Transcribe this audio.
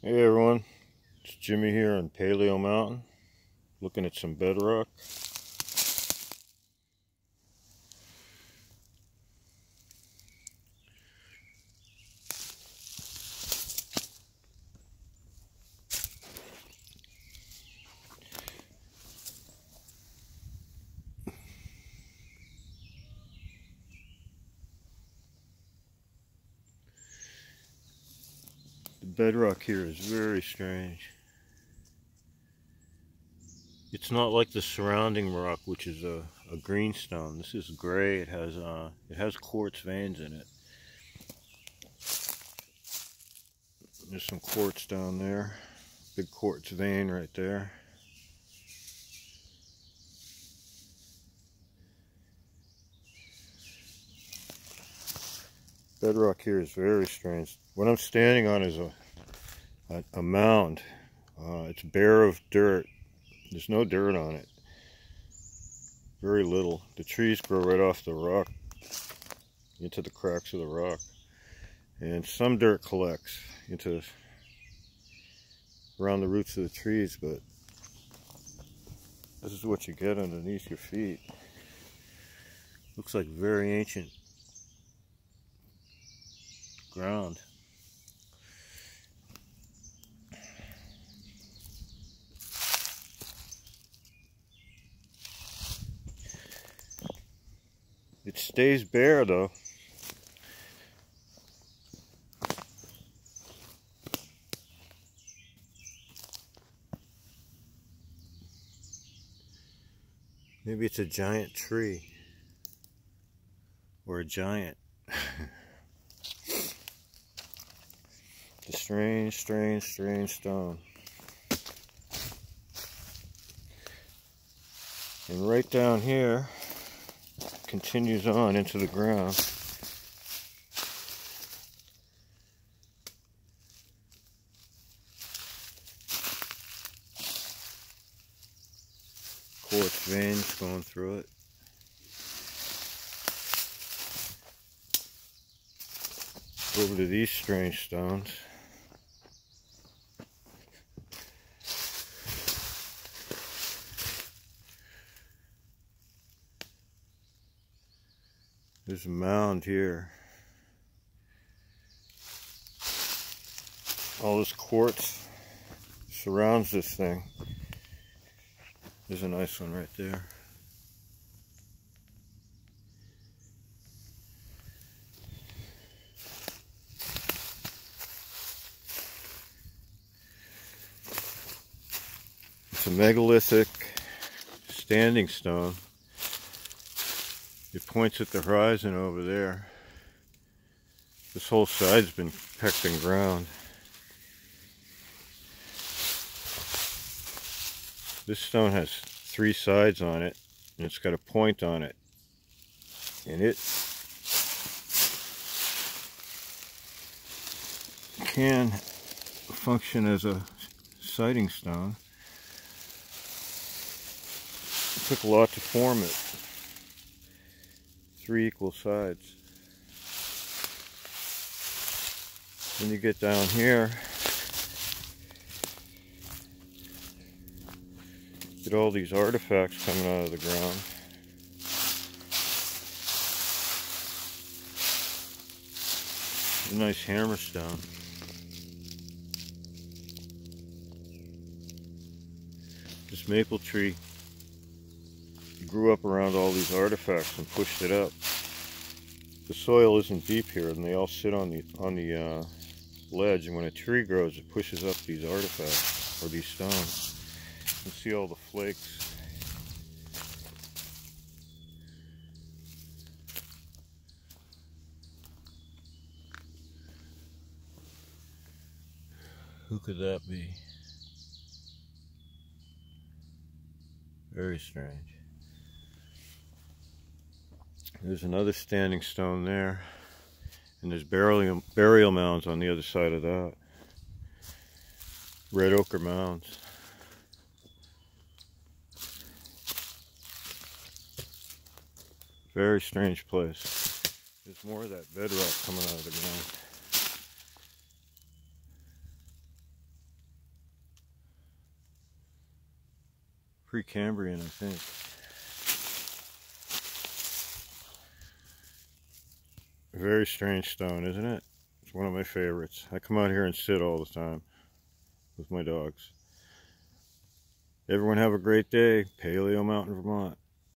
Hey everyone, it's Jimmy here on Paleo Mountain, looking at some bedrock. Bedrock here is very strange. It's not like the surrounding rock, which is a, a greenstone. This is gray. It has uh, it has quartz veins in it. There's some quartz down there. Big quartz vein right there. Bedrock here is very strange. What I'm standing on is a, a, a mound. Uh, it's bare of dirt. There's no dirt on it. Very little. The trees grow right off the rock into the cracks of the rock. And some dirt collects into around the roots of the trees, but this is what you get underneath your feet. Looks like very ancient ground. It stays bare though. Maybe it's a giant tree or a giant. a strange, strange, strange stone. And right down here, continues on into the ground. Quartz veins going through it. Over to these strange stones. There's a mound here. All this quartz surrounds this thing. There's a nice one right there. It's a megalithic standing stone. It points at the horizon over there. This whole side's been pecked and ground. This stone has three sides on it, and it's got a point on it. And it can function as a sighting stone. It took a lot to form it three equal sides. When you get down here, get all these artifacts coming out of the ground. Nice hammerstone. This maple tree grew up around all these artifacts and pushed it up. The soil isn't deep here and they all sit on the on the uh, ledge and when a tree grows it pushes up these artifacts or these stones. You can see all the flakes. Who could that be? Very strange. There's another standing stone there. And there's burial, burial mounds on the other side of that. Red ochre mounds. Very strange place. There's more of that bedrock coming out of the ground. Precambrian, I think. Very strange stone, isn't it? It's one of my favorites. I come out here and sit all the time with my dogs. Everyone have a great day. Paleo Mountain, Vermont.